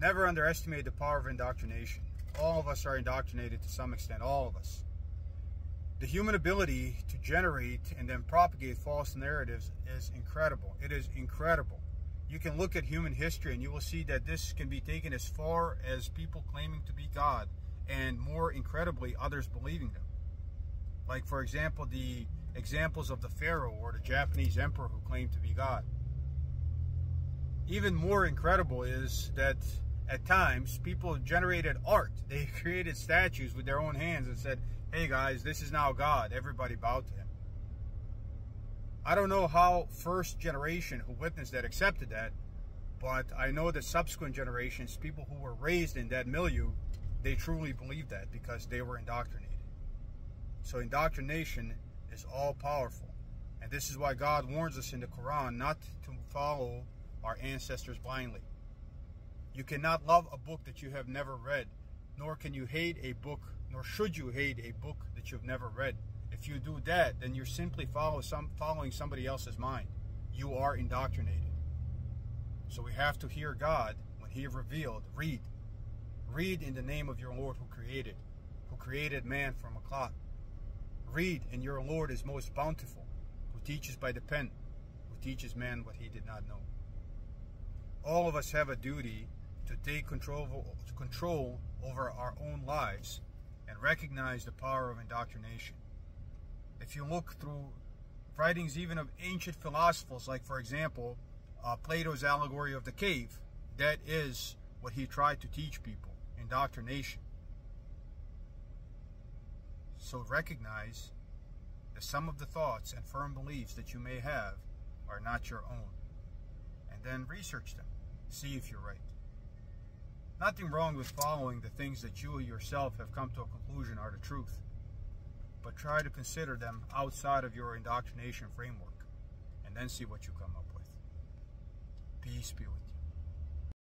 Never underestimate the power of indoctrination. All of us are indoctrinated to some extent, all of us. The human ability to generate and then propagate false narratives is incredible. It is incredible. You can look at human history and you will see that this can be taken as far as people claiming to be God and more incredibly, others believing them. Like, for example, the examples of the Pharaoh or the Japanese emperor who claimed to be God. Even more incredible is that at times people generated art. They created statues with their own hands and said, hey guys, this is now God. Everybody bowed to him. I don't know how first generation who witnessed that accepted that, but I know that subsequent generations, people who were raised in that milieu, they truly believed that because they were indoctrinated. So indoctrination is all powerful. And this is why God warns us in the Quran not to follow our ancestors blindly. You cannot love a book that you have never read, nor can you hate a book, nor should you hate a book that you've never read. If you do that, then you're simply follow some, following somebody else's mind. You are indoctrinated. So we have to hear God when He revealed. Read. Read in the name of your Lord who created, who created man from a clot. Read, and your Lord is most bountiful, who teaches by the pen, who teaches man what he did not know. All of us have a duty to take control, control over our own lives and recognize the power of indoctrination. If you look through writings even of ancient philosophers, like for example, uh, Plato's allegory of the cave, that is what he tried to teach people, indoctrination. So recognize that some of the thoughts and firm beliefs that you may have are not your own. And then research them. See if you're right. Nothing wrong with following the things that you yourself have come to a conclusion are the truth. But try to consider them outside of your indoctrination framework and then see what you come up with. Peace be with you.